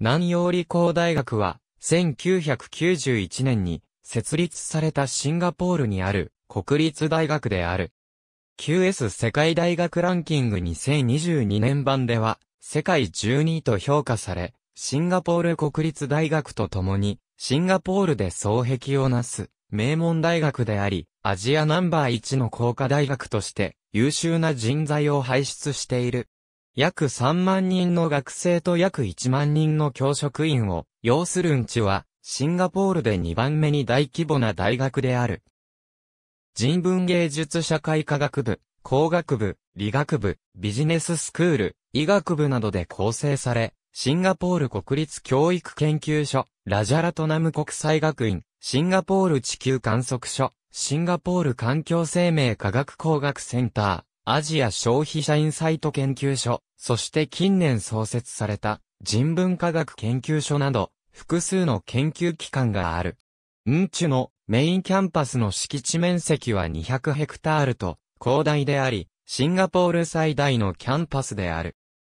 南洋理工大学は、1991年に設立されたシンガポールにある国立大学である。QS 世界大学ランキング2022年版では、世界12位と評価され、シンガポール国立大学とともに、シンガポールで双璧をなす、名門大学であり、アジアナンバー1の工科大学として、優秀な人材を輩出している。約3万人の学生と約1万人の教職員を要するんちは、シンガポールで2番目に大規模な大学である。人文芸術社会科学部、工学部、理学部、ビジネススクール、医学部などで構成され、シンガポール国立教育研究所、ラジャラトナム国際学院、シンガポール地球観測所、シンガポール環境生命科学工学センター、アジア消費者インサイト研究所、そして近年創設された人文科学研究所など、複数の研究機関がある。NTU のメインキャンパスの敷地面積は200ヘクタールと広大であり、シンガポール最大のキャンパスである。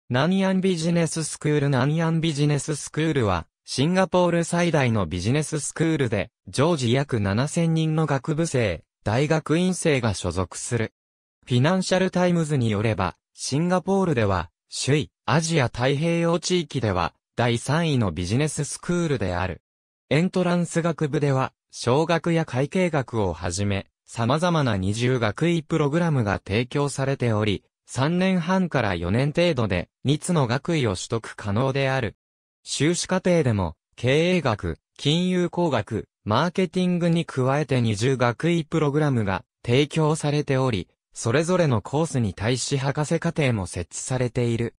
ナンヤンビジネススクールナンヤンビジネススクールは、シンガポール最大のビジネススクールで、常時約7000人の学部生、大学院生が所属する。フィナンシャルタイムズによれば、シンガポールでは、首位、アジア太平洋地域では、第3位のビジネススクールである。エントランス学部では、小学や会計学をはじめ、様々な二重学位プログラムが提供されており、3年半から4年程度で、2つの学位を取得可能である。修士課程でも、経営学、金融工学、マーケティングに加えて二重学位プログラムが提供されており、それぞれのコースに対し博士課程も設置されている。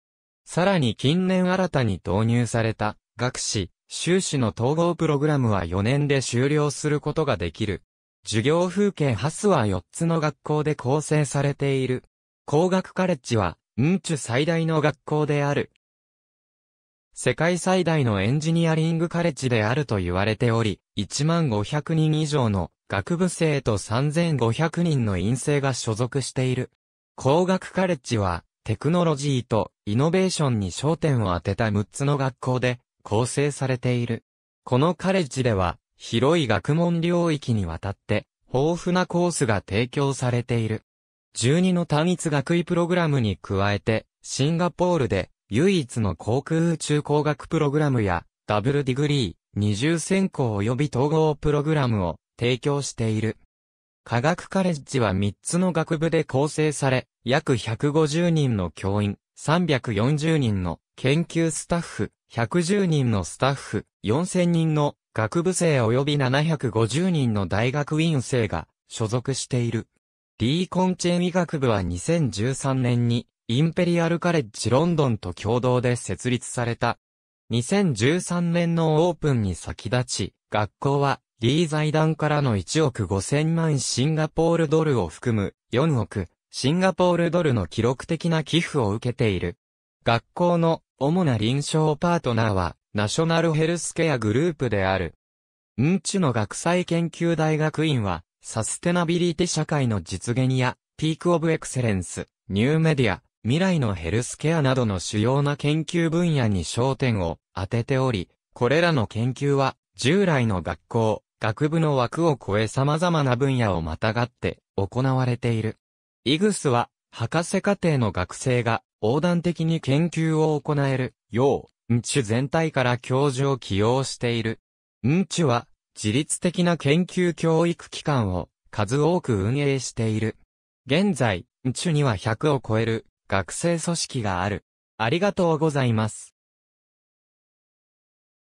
さらに近年新たに導入された学士、修士の統合プログラムは4年で終了することができる。授業風景ハスは4つの学校で構成されている。工学カレッジは、ンチュ最大の学校である。世界最大のエンジニアリングカレッジであると言われており、1万500人以上の学部生と3500人の院生が所属している。工学カレッジは、テクノロジーとイノベーションに焦点を当てた6つの学校で構成されている。このカレッジでは、広い学問領域にわたって、豊富なコースが提供されている。12の単一学位プログラムに加えて、シンガポールで唯一の航空宇宙工学プログラムや、ダブルディグリー、二重専攻及び統合プログラムを提供している。科学カレッジは3つの学部で構成され、約150人の教員、340人の研究スタッフ、110人のスタッフ、4000人の学部生及び750人の大学院生が所属している。リーコンチェン医学部は2013年にインペリアルカレッジロンドンと共同で設立された。2013年のオープンに先立ち、学校はリー財団からの1億5000万シンガポールドルを含む4億シンガポールドルの記録的な寄付を受けている。学校の主な臨床パートナーはナショナルヘルスケアグループである。 NTU の学際研究大学院はサステナビリティ社会の実現や Peak of Excellence、ニューメディア、未来のヘルスケアなどの主要な研究分野に焦点を当てており、これらの研究は従来の学校、学部の枠を超え様々な分野をまたがって行われている。イグスは、博士課程の学生が横断的に研究を行えるよう、ンチュ全体から教授を起用している。ンチュは、自律的な研究教育機関を数多く運営している。現在、ンチュには100を超える学生組織がある。ありがとうございます。